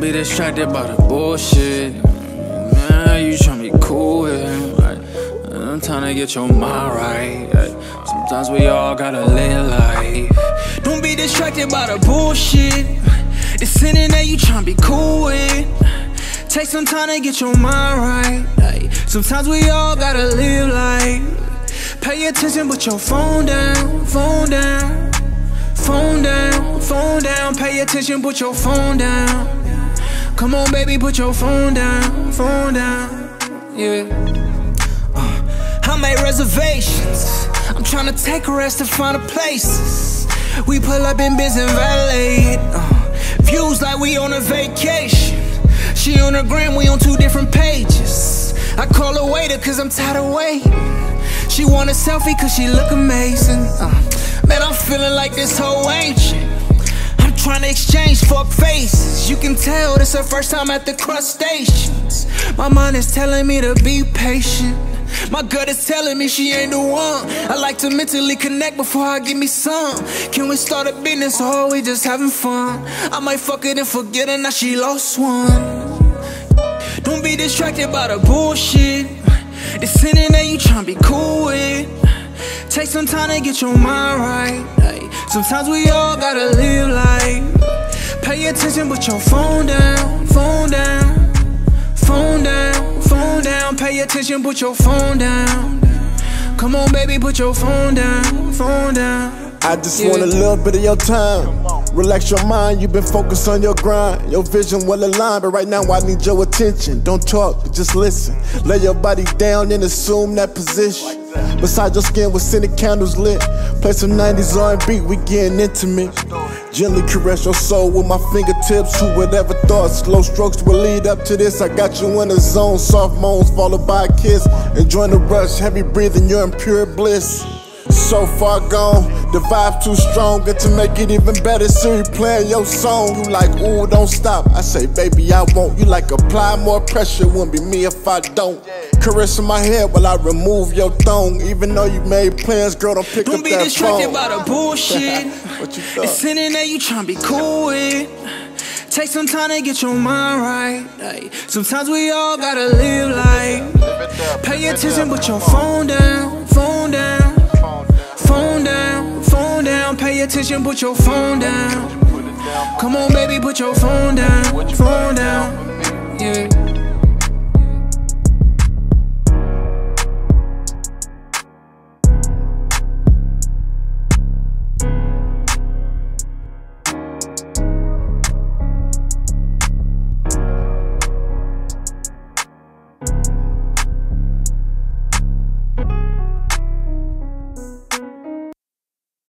be distracted by the bullshit. Man, you tryna be cool with. Like, I'm trying to get your mind right. Like, sometimes we all gotta live life. Don't be distracted by the bullshit. The sinning that you tryna be cool with. Take some time to get your mind right. Like, sometimes we all gotta live life. Pay attention, put your phone down, phone down, phone down, phone down. Pay attention, put your phone down. Come on, baby, put your phone down, phone down. Yeah. Uh, I made reservations. I'm trying to take a rest to find a place. We pull up in Benz and valet. Uh, views like we on a vacation. She on her gram, we on two different pages. I call her waiter cause I'm tired of waiting. She want a selfie cause she look amazing. Uh, man, I'm feeling like this whole ancient. Trying to exchange fuck faces. You can tell this her first time at the crustaceans. My mind is telling me to be patient. My gut is telling me she ain't the one. I like to mentally connect before I give me some. Can we start a business or we just having fun? I might fuck it and forget her, now she lost one. Don't be distracted by the bullshit. The sinning that you tryna be cool with. Some time to get your mind right. Like, sometimes we all gotta live life. Pay attention, put your phone down, phone down, phone down, phone down. Pay attention, put your phone down. Come on, baby, put your phone down, phone down. I just want a little bit of your time. Relax your mind, you've been focused on your grind. Your vision well aligned, but right now I need your attention. Don't talk, just listen. Lay your body down and assume that position. Beside your skin with scented candles lit. Play some 90s R&B, we getting intimate. Gently caress your soul with my fingertips. Who would ever thought slow strokes would lead up to this? I got you in the zone, soft moans followed by a kiss. Enjoying the rush, heavy breathing, you're in pure bliss. So far gone, the vibe too strong, and to make it even better, Siri playing your song. You like, ooh, don't stop. I say, baby, I won't. You like, apply more pressure, wouldn't be me if I don't. Caressing my head while I remove your thong. Even though you made plans, girl, don't pick up the phone. Don't be distracted by the bullshit. what you thought? It's sinning that you tryna be cool with. Take some time to get your mind right. Like, sometimes we all gotta live like. Pay attention, put your phone down, phone down, attention, put your phone down. Come on, baby, put your phone down, phone down. Yeah.